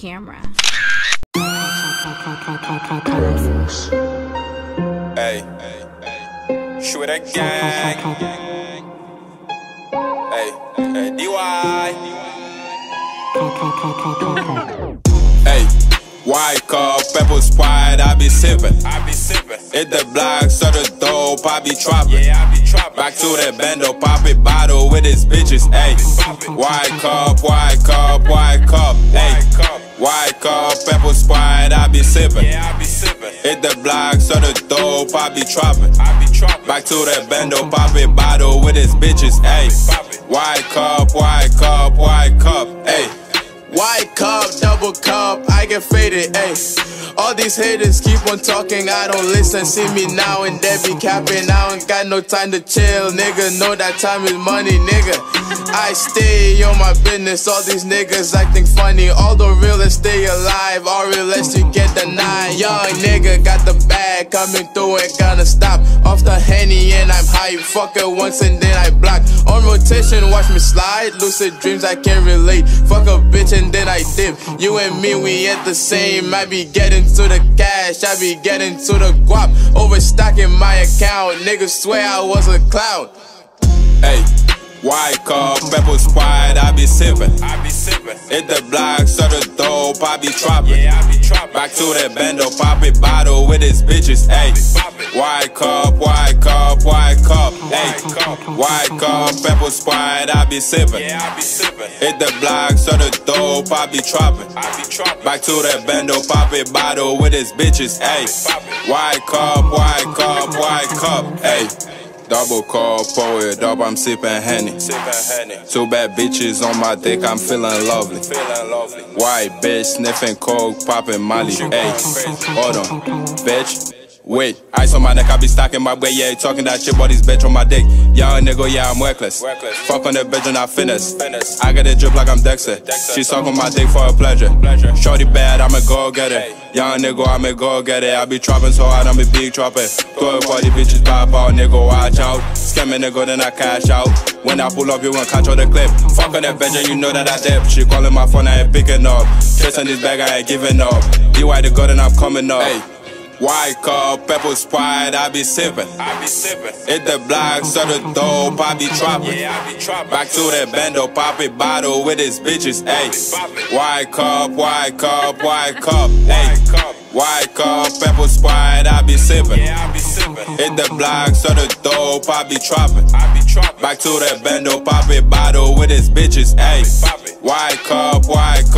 camera. Hey, shoot that gang. Hey, hey, DY. Hey, white cup, pepper sprite, I be sippin'. I be sippin'. Hit the block, so the dope, I be trappin'. Yeah, I be. Back to that bando, pop it bottle with his bitches. Hey, white cup, white cup, white cup. Hey, white cup, pepper sprite, I be sippin'. Yeah, I be sippin'. Hit the block, so the dope, I be trappin'. I be trappin'. Back to that bando, pop it bottle with his bitches. Hey, white cup, white cup, white cup. Hey. White cup, double cup, get faded, ayy. All these haters keep on talking, I don't listen. See me now and they be capping. I don't got no time to chill, nigga. Know that time is money, nigga. I stay on my business, all these niggas acting funny. All the realest stay alive, all realest you get the nine. Young nigga got the bag coming through, ain't gonna stop. Off the henny and I'm high, fuck it once and then I block. On rotation, watch me slide. Lucid dreams, I can't relate. Fuck a bitch and then I dip. You and me, we ain't the same. I be getting to the cash, I be getting to the guap. Overstocking my account, niggas swear I was a clown. Hey, white cup, pepper sprite, I be sippin'. I be sippin'. Hit the block, so the dope, I be trappin'. Yeah, I be trappin'. Back to that bando, pop it bottle with his bitches. Hey, white cup, white cup, white cup. Hey, white cup, pepper sprite, I be sippin'. Yeah, I be sippin'. Hit the block, so the dope, I be trappin'. I be trappin'. Back to that bando, pop it bottle with his bitches. Hey, white cup, white cup, white cup. Hey. Double cup, pour it up, I'm sippin' Henny. Two bad bitches on my dick, I'm feeling lovely. White bitch sniffin' coke, poppin' Molly. Hey, hold on, bitch. Wait, my neck, I be stocking my way, yeah, talking that shit, but these bitch on my dick. Young nigga, yeah, I'm reckless. Fuck on the bitch and I finesse. I got it drip like I'm Dexter. She suck on my dick for a pleasure. Shorty bad, I'm a go get getter. Young nigga, I'm a go getter. I be trapping so hard, I'm a big trapper. Throw it for the bitches, pop out, nigga, watch out. Scamming nigga, then I cash out. When I pull up, you won't catch all the clip. Fuck on that bitch and you know that I dip. She calling my phone, I ain't picking up. Chasing this bag, I ain't giving up. DY the god and I'm coming up. Hey. White cup, pepper sprite, I be sippin'. I be sippin'. Hit the block, so the dope, I be trappin'. Yeah, I be trappin'. Back to that bando, pop it bottle with his bitches. Hey, white cup, white cup, white cup. Hey, white cup, pepper sprite, I be sippin'. Yeah, I be sippin'. Hit the block, so the dope, I be trappin'. I be trappin'. Back to that bando, pop it bottle with his bitches. Hey, white cup, white